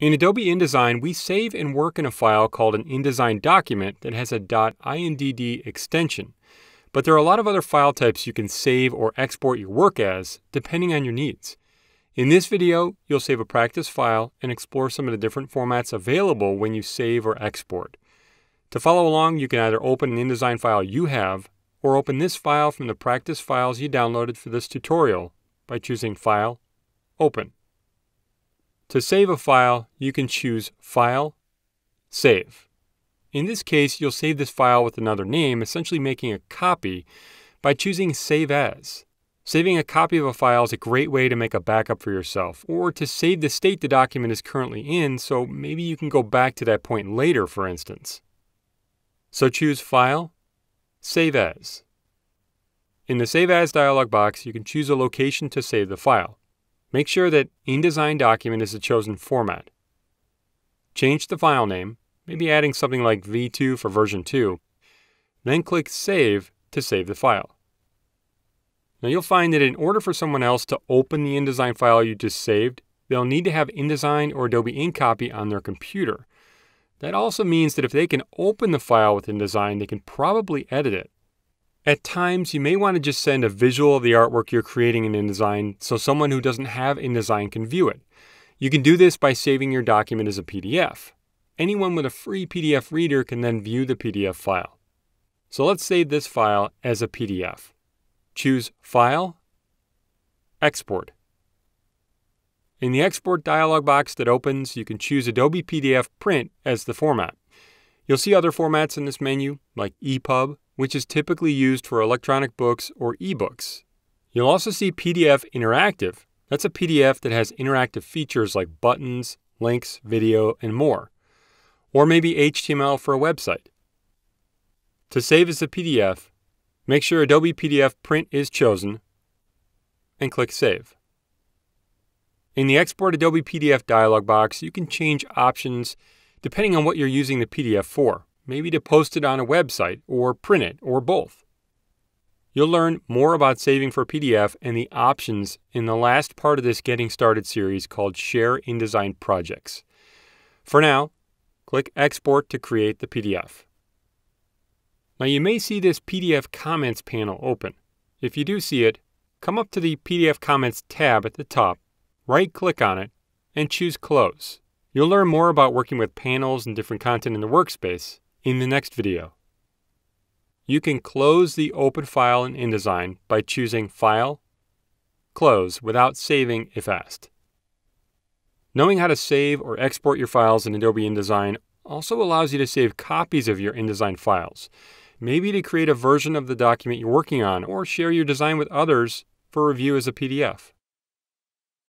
In Adobe InDesign, we save and work in a file called an InDesign document that has a .indd extension. But there are a lot of other file types you can save or export your work as, depending on your needs. In this video, you'll save a practice file and explore some of the different formats available when you save or export. To follow along, you can either open an InDesign file you have, or open this file from the practice files you downloaded for this tutorial by choosing File, Open. To save a file, you can choose File, Save. In this case, you'll save this file with another name, essentially making a copy by choosing Save As. Saving a copy of a file is a great way to make a backup for yourself, or to save the state the document is currently in, so maybe you can go back to that point later, for instance. So choose File, Save As. In the Save As dialog box, you can choose a location to save the file. Make sure that InDesign document is the chosen format. Change the file name, maybe adding something like v2 for version 2. Then click Save to save the file. Now you'll find that in order for someone else to open the InDesign file you just saved, they'll need to have InDesign or Adobe InCopy on their computer. That also means that if they can open the file with InDesign, they can probably edit it. At times, you may want to just send a visual of the artwork you're creating in InDesign so someone who doesn't have InDesign can view it. You can do this by saving your document as a PDF. Anyone with a free PDF reader can then view the PDF file. So let's save this file as a PDF. Choose File, Export. In the Export dialog box that opens, you can choose Adobe PDF Print as the format. You'll see other formats in this menu, like EPUB, which is typically used for electronic books or ebooks. You'll also see PDF Interactive. That's a PDF that has interactive features like buttons, links, video, and more. Or maybe HTML for a website. To save as a PDF, make sure Adobe PDF Print is chosen and click Save. In the Export Adobe PDF dialog box, you can change options depending on what you're using the PDF for maybe to post it on a website or print it or both. You'll learn more about saving for PDF and the options in the last part of this Getting Started series called Share InDesign Projects. For now, click Export to create the PDF. Now you may see this PDF Comments panel open. If you do see it, come up to the PDF Comments tab at the top, right-click on it, and choose Close. You'll learn more about working with panels and different content in the workspace, in the next video. You can close the open file in InDesign by choosing File, Close without saving if asked. Knowing how to save or export your files in Adobe InDesign also allows you to save copies of your InDesign files, maybe to create a version of the document you're working on or share your design with others for review as a PDF.